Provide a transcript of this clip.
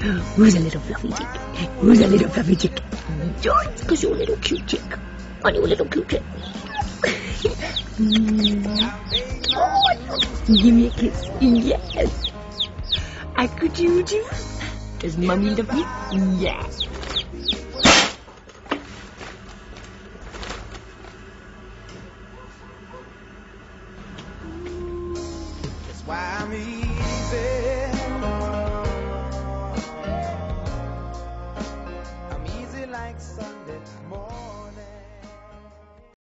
Who's a little fluffy chick? Who's a little fluffy chick? George, because you're a little cute chick. Are you a little cute chick? oh, give me a kiss. Yes. I could you do. Does mommy love me? Yes. Why like sun.